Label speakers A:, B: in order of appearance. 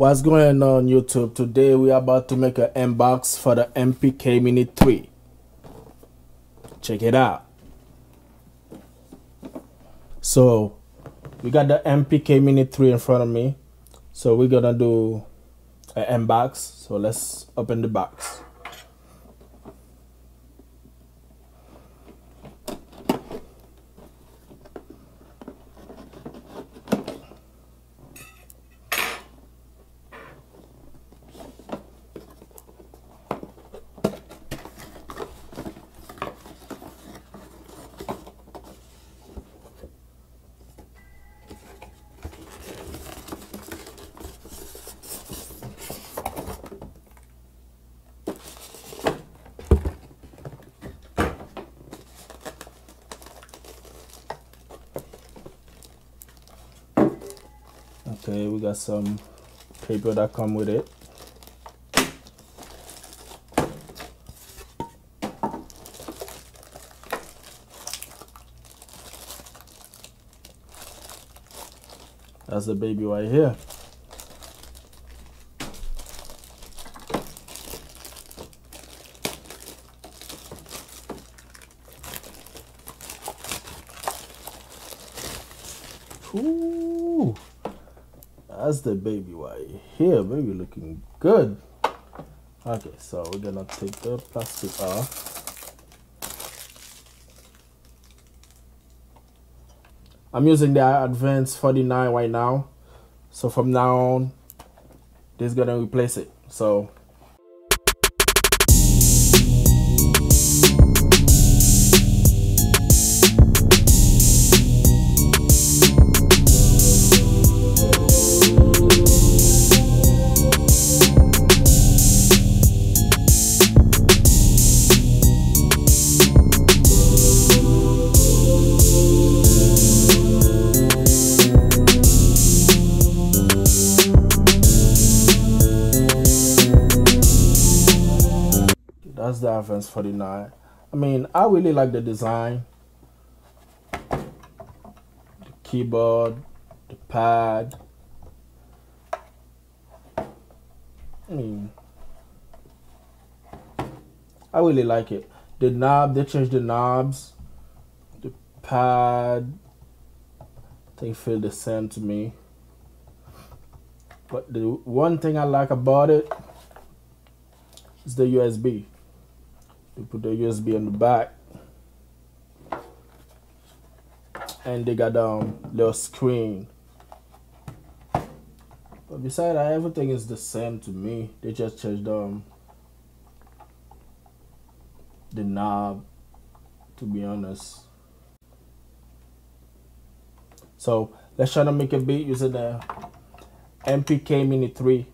A: What's going on YouTube? Today we are about to make an unbox for the MPK Mini 3. Check it out. So we got the MPK Mini 3 in front of me. So we're gonna do an unbox. So let's open the box. Okay, we got some paper that come with it. That's the baby right here. Ooh. That's the baby right here. Baby looking good. Okay, so we're gonna take the plastic off. I'm using the Advance 49 right now. So from now on, this is gonna replace it. So that's the Advance 49. I mean, I really like the design. The keyboard, the pad. I mean, I really like it. The knob, they changed the knobs. The pad, they feel the same to me. But the one thing I like about it is the USB. You put the USB on the back. And they got um little screen. But beside that, everything is the same to me. They just changed um the knob to be honest. So let's try to make a beat using the MPK Mini 3